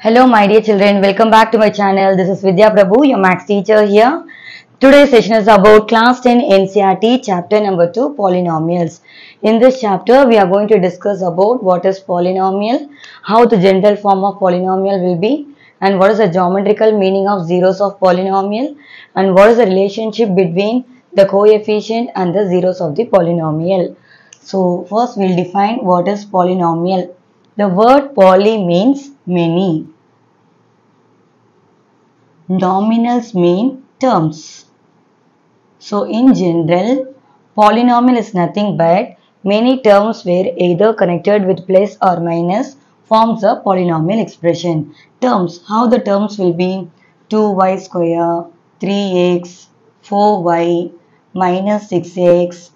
Hello my dear children, welcome back to my channel. This is Vidhya Prabhu, your max teacher here. Today's session is about class 10 NCERT chapter number 2 polynomials. In this chapter we are going to discuss about what is polynomial, how the general form of polynomial will be and what is the geometrical meaning of zeros of polynomial and what is the relationship between the coefficient and the zeros of the polynomial. So first we'll define what is polynomial. The word poly means many. Nominals mean terms. So in general, polynomial is nothing but many terms where either connected with plus or minus forms a polynomial expression. Terms, how the terms will be 2y square, 3x, 4y, minus 6x,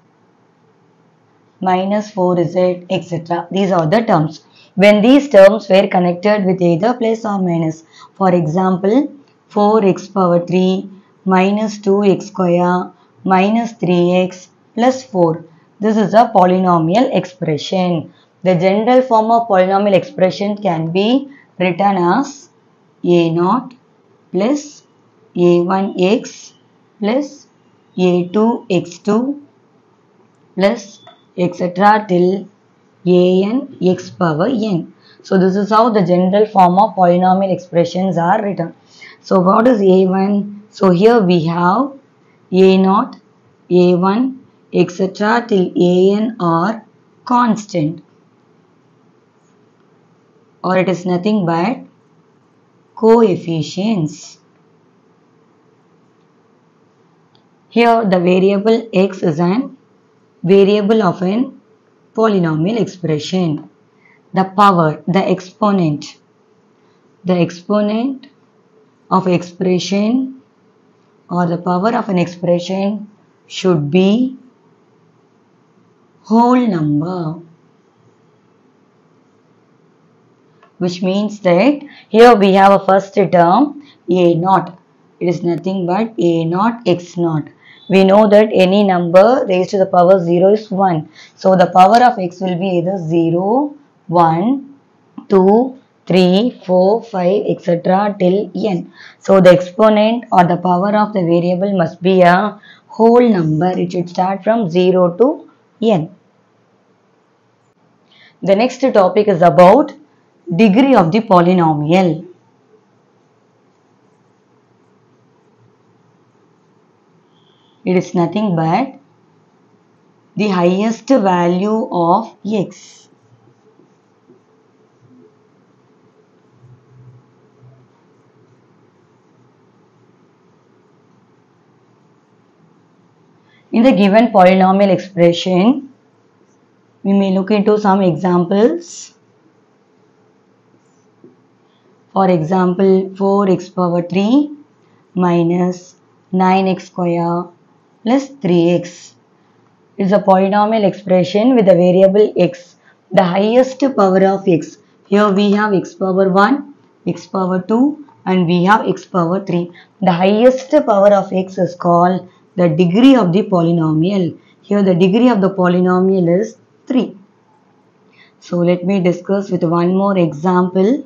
minus 4z, etc. These are the terms. When these terms were connected with either plus or minus, for example, 4x power 3 minus 2x square minus 3x plus 4. This is a polynomial expression. The general form of polynomial expression can be written as a0 plus a1x plus a2x2 plus etc till an x power n. So this is how the general form of polynomial expressions are written. So what is a1? So here we have a0, a1, etc. till an are constant or it is nothing but coefficients. Here the variable x is an variable of an polynomial expression. The power, the exponent, the exponent of expression or the power of an expression should be whole number which means that here we have a first term a naught it is nothing but a naught x naught we know that any number raised to the power 0 is 1 so the power of x will be either 0 1 2 3 4 5 etc till n. So the exponent or the power of the variable must be a whole number. It should start from 0 to n. The next topic is about degree of the polynomial. It is nothing but the highest value of x. In the given polynomial expression, we may look into some examples. For example, 4x power 3 minus 9x square plus 3x is a polynomial expression with a variable x. The highest power of x. Here we have x power 1, x power 2 and we have x power 3. The highest power of x is called the degree of the polynomial. Here the degree of the polynomial is 3. So let me discuss with one more example.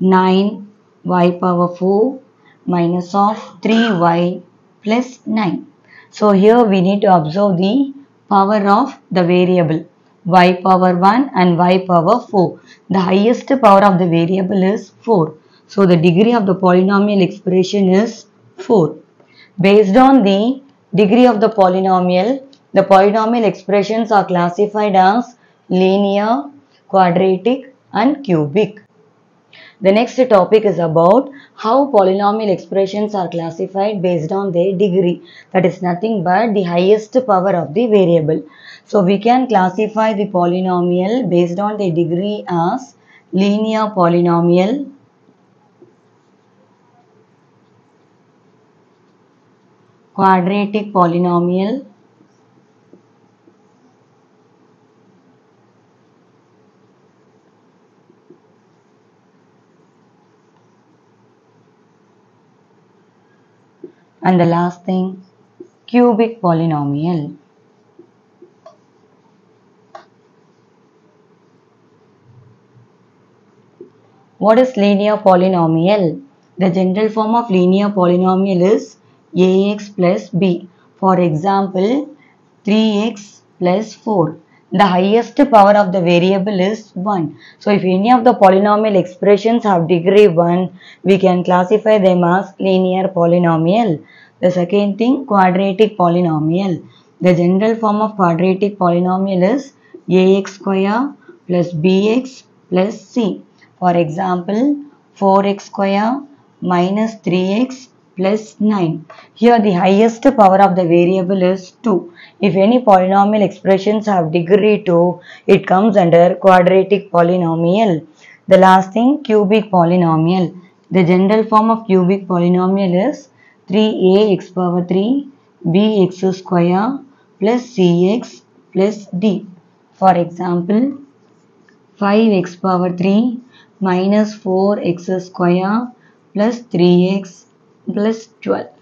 9 y power 4 minus of 3y plus 9. So here we need to observe the power of the variable y power 1 and y power 4. The highest power of the variable is 4. So the degree of the polynomial expression is 4. Based on the degree of the polynomial, the polynomial expressions are classified as linear, quadratic and cubic. The next topic is about how polynomial expressions are classified based on their degree. That is nothing but the highest power of the variable. So we can classify the polynomial based on the degree as linear polynomial, quadratic polynomial, and the last thing cubic polynomial. What is linear polynomial? The general form of linear polynomial is ax plus b. For example, 3x plus 4. The highest power of the variable is 1. So, if any of the polynomial expressions have degree 1, we can classify them as linear polynomial. The second thing, quadratic polynomial. The general form of quadratic polynomial is ax square plus bx plus c. For example, 4x square minus 3x plus 9. Here the highest power of the variable is 2. If any polynomial expressions have degree 2, it comes under quadratic polynomial. The last thing, cubic polynomial. The general form of cubic polynomial is 3a x power 3 bx square plus cx plus d. For example, 5x power 3 minus 4x square plus 3x plus 12.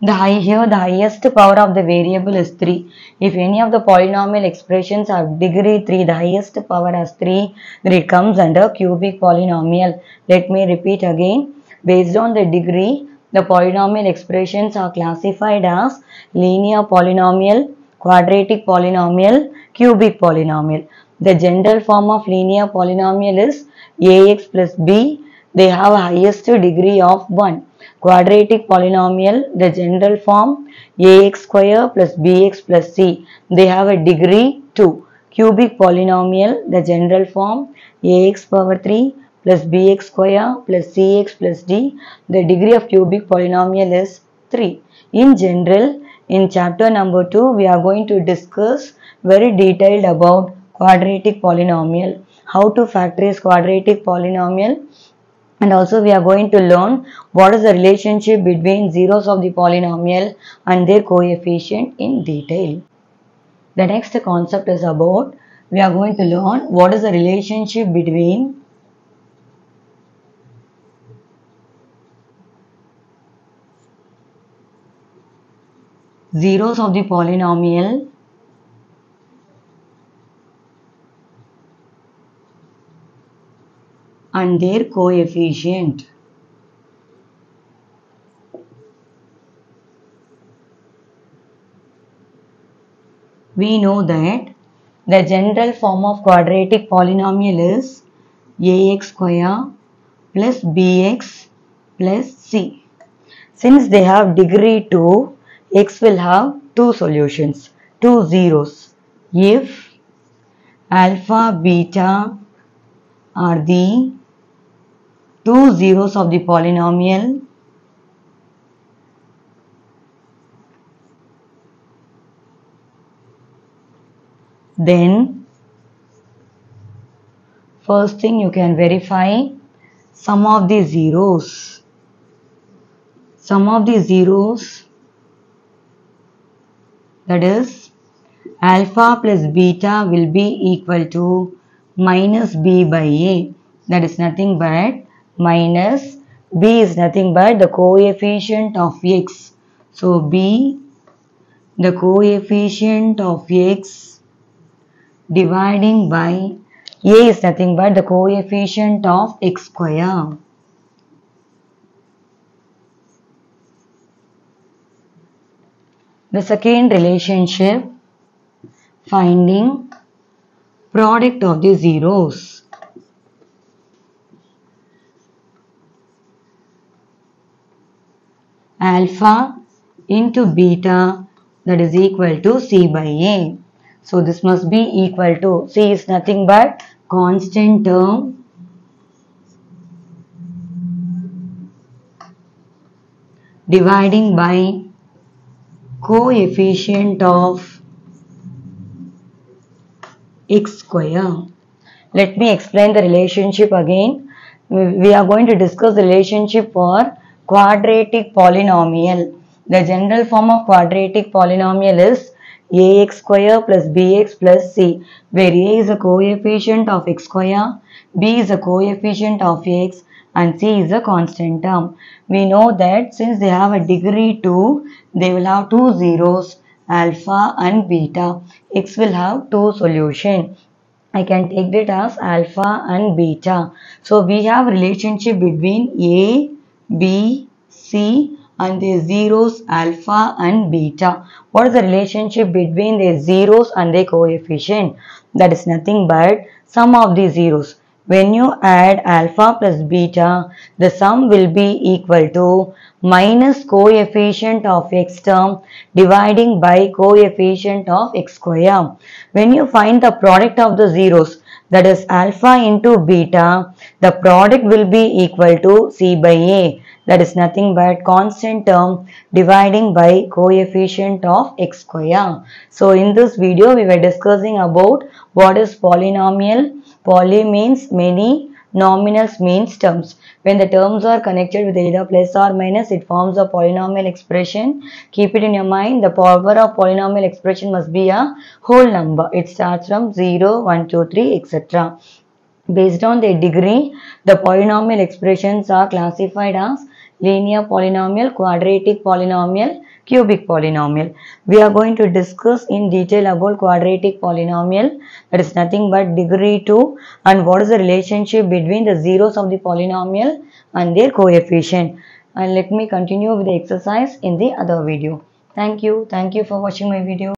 The high, here the highest power of the variable is 3. If any of the polynomial expressions have degree 3, the highest power as 3, then it comes under cubic polynomial. Let me repeat again. Based on the degree, the polynomial expressions are classified as linear polynomial, quadratic polynomial, cubic polynomial. The general form of linear polynomial is ax plus b. They have highest degree of 1. Quadratic polynomial, the general form ax square plus bx plus c. They have a degree 2. Cubic polynomial, the general form ax power 3 plus bx square plus cx plus d. The degree of cubic polynomial is 3. In general, in chapter number 2, we are going to discuss very detailed about quadratic polynomial, how to factorize quadratic polynomial and also we are going to learn what is the relationship between zeros of the polynomial and their coefficient in detail. The next concept is about we are going to learn what is the relationship between zeros of the polynomial and their coefficient. We know that the general form of quadratic polynomial is ax square plus bx plus c. Since they have degree 2, x will have two solutions, two zeros. If alpha, beta are the two zeros of the polynomial then first thing you can verify sum of the zeros. Sum of the zeros that is alpha plus beta will be equal to minus b by a. That is nothing but minus b is nothing but the coefficient of x. So b the coefficient of x dividing by a is nothing but the coefficient of x square. The second relationship finding product of the zeros alpha into beta that is equal to c by a. So this must be equal to c is nothing but constant term dividing by coefficient of x square. Let me explain the relationship again. We are going to discuss the relationship for quadratic polynomial. The general form of quadratic polynomial is ax square plus bx plus c where a is a coefficient of x square, b is a coefficient of x and c is a constant term. We know that since they have a degree 2, they will have two zeros alpha and beta. x will have two solution. I can take that as alpha and beta. So we have relationship between A, B, C and the zeros alpha and beta. What is the relationship between the zeros and the coefficient? That is nothing but sum of the zeros. When you add alpha plus beta, the sum will be equal to minus coefficient of x term dividing by coefficient of x square. When you find the product of the zeros, that is alpha into beta, the product will be equal to C by A. That is nothing but constant term dividing by coefficient of x square. So in this video we were discussing about what is polynomial. Poly means many, nominals means terms. When the terms are connected with either plus or minus, it forms a polynomial expression. Keep it in your mind, the power of polynomial expression must be a whole number. It starts from 0, 1, 2, 3, etc. Based on their degree, the polynomial expressions are classified as linear polynomial, quadratic polynomial, cubic polynomial. We are going to discuss in detail about quadratic polynomial that is nothing but degree 2 and what is the relationship between the zeros of the polynomial and their coefficient. And let me continue with the exercise in the other video. Thank you. Thank you for watching my video.